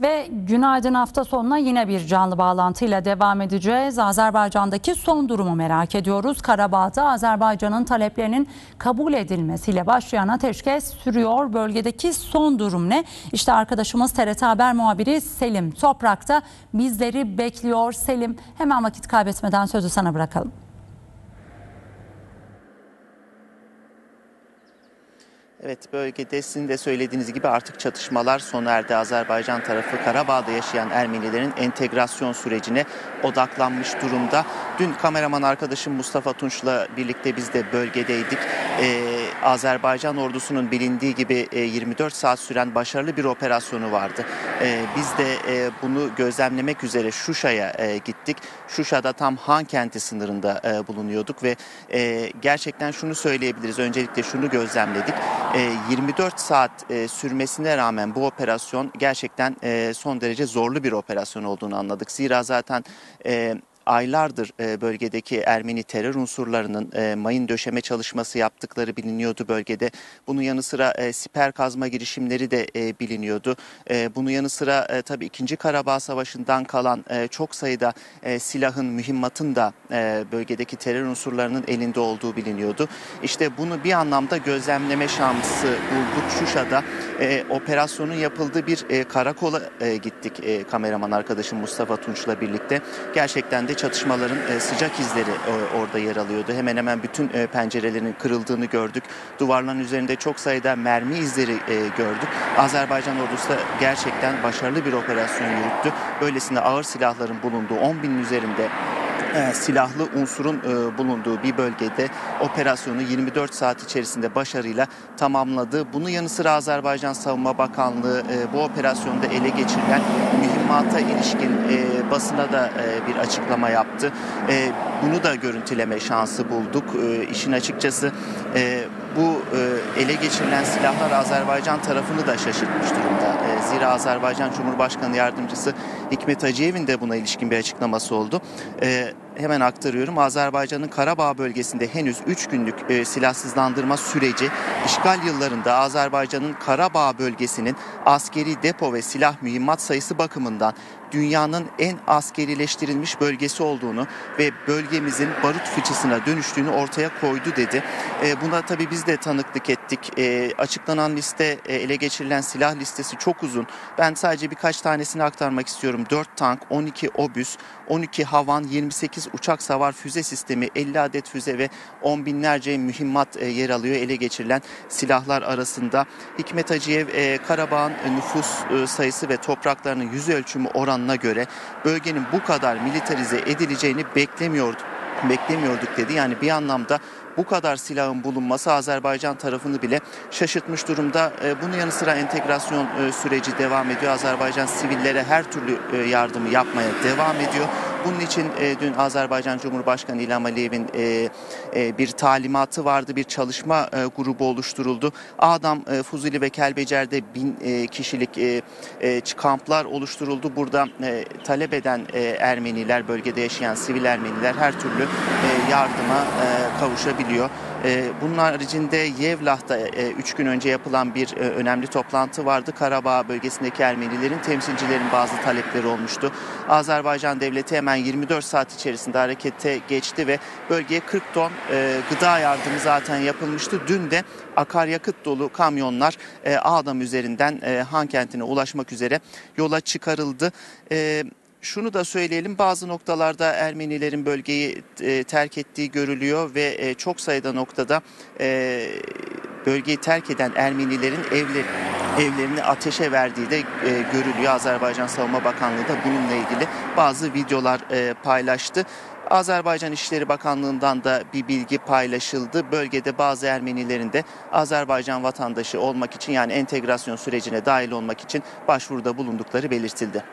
Ve günaydın hafta sonuna yine bir canlı bağlantıyla devam edeceğiz. Azerbaycan'daki son durumu merak ediyoruz. Karabağ'da Azerbaycan'ın taleplerinin kabul edilmesiyle başlayan ateşkes sürüyor. Bölgedeki son durum ne? İşte arkadaşımız TRT Haber muhabiri Selim Toprak'ta bizleri bekliyor. Selim hemen vakit kaybetmeden sözü sana bırakalım. Evet bölgede sizin de söylediğiniz gibi artık çatışmalar sona erdi. Azerbaycan tarafı Karabağ'da yaşayan Ermenilerin entegrasyon sürecine odaklanmış durumda. Dün kameraman arkadaşım Mustafa Tunç'la birlikte biz de bölgedeydik. Ee, Azerbaycan ordusunun bilindiği gibi e, 24 saat süren başarılı bir operasyonu vardı. Ee, biz de e, bunu gözlemlemek üzere Şuşa'ya e, gittik. Şuşa'da tam Han kenti sınırında e, bulunuyorduk ve e, gerçekten şunu söyleyebiliriz. Öncelikle şunu gözlemledik. E, 24 saat e, sürmesine rağmen bu operasyon gerçekten e, son derece zorlu bir operasyon olduğunu anladık. Zira zaten e, aylardır e, bölgedeki Ermeni terör unsurlarının e, mayın döşeme çalışması yaptıkları biliniyordu bölgede. Bunun yanı sıra e, siper kazma girişimleri de biliniyordu. Bunun yanı sıra tabii 2. Karabağ Savaşı'ndan kalan çok sayıda silahın, mühimmatın da bölgedeki terör unsurlarının elinde olduğu biliniyordu. İşte bunu bir anlamda gözlemleme şansı bulduk. Şuşa'da e, operasyonun yapıldığı bir karakola gittik kameraman arkadaşım Mustafa Tunç'la birlikte. Gerçekten de çatışmaların e, sıcak izleri e, orada yer alıyordu. Hemen hemen bütün e, pencerelerin kırıldığını gördük. Duvarların üzerinde çok sayıda mermi izleri gördük. Azerbaycan ordusu da gerçekten başarılı bir operasyon yürüttü. Böylesine ağır silahların bulunduğu 10 binin üzerinde e, silahlı unsurun e, bulunduğu bir bölgede operasyonu 24 saat içerisinde başarıyla tamamladı. Bunun yanı sıra Azerbaycan Savunma Bakanlığı e, bu operasyonda ele geçirilen mühimmata ilişkin e, basına da e, bir açıklama yaptı. E, bunu da görüntüleme şansı bulduk. E, işin açıkçası e, bu e, ele geçirilen silahlar Azerbaycan tarafını da şaşırtmış durumda. E, zira Azerbaycan Cumhurbaşkanı Yardımcısı Hikmet Hacıyev'in de buna ilişkin bir açıklaması oldu. E, hemen aktarıyorum. Azerbaycan'ın Karabağ bölgesinde henüz 3 günlük e, silahsızlandırma süreci işgal yıllarında Azerbaycan'ın Karabağ bölgesinin askeri depo ve silah mühimmat sayısı bakımından dünyanın en askerileştirilmiş bölgesi olduğunu ve bölgemizin barut fıçısına dönüştüğünü ortaya koydu dedi. E, buna tabii biz de tanıklık ettik. E, açıklanan liste, e, ele geçirilen silah listesi çok uzun. Ben sadece birkaç tanesini aktarmak istiyorum. 4 tank, 12 obüs, 12 havan, 28 uçak savar füze sistemi, 50 adet füze ve 10 binlerce mühimmat e, yer alıyor ele geçirilen silahlar arasında. Hikmet Hacıyev e, Karabağ'ın nüfus e, sayısı ve topraklarının yüz ölçümü oranına göre bölgenin bu kadar militarize edileceğini beklemiyorduk beklemiyorduk dedi. Yani bir anlamda bu kadar silahın bulunması Azerbaycan tarafını bile şaşırtmış durumda. Bunun yanı sıra entegrasyon süreci devam ediyor. Azerbaycan sivillere her türlü yardımı yapmaya devam ediyor. Bunun için dün Azerbaycan Cumhurbaşkanı İlham Aliyev'in bir talimatı vardı. Bir çalışma grubu oluşturuldu. Adam, Fuzuli ve Kelbecer'de bin kişilik kamplar oluşturuldu. Burada talep eden Ermeniler, bölgede yaşayan sivil Ermeniler her türlü yardıma kavuşabiliyor. Bunun haricinde Yevlah'ta 3 gün önce yapılan bir önemli toplantı vardı. Karabağ bölgesindeki Ermenilerin temsilcilerin bazı talepleri olmuştu. Azerbaycan devleti hemen 24 saat içerisinde harekete geçti ve bölgeye 40 ton gıda yardımı zaten yapılmıştı. Dün de akaryakıt dolu kamyonlar Ağdam üzerinden Han kentine ulaşmak üzere yola çıkarıldı şunu da söyleyelim bazı noktalarda Ermenilerin bölgeyi e, terk ettiği görülüyor ve e, çok sayıda noktada e, bölgeyi terk eden Ermenilerin evleri evlerini ateşe verdiği de e, görülüyor. Azerbaycan Savunma Bakanlığı da bununla ilgili bazı videolar e, paylaştı. Azerbaycan İşleri Bakanlığı'ndan da bir bilgi paylaşıldı. Bölgede bazı Ermenilerin de Azerbaycan vatandaşı olmak için yani entegrasyon sürecine dahil olmak için başvuruda bulundukları belirtildi.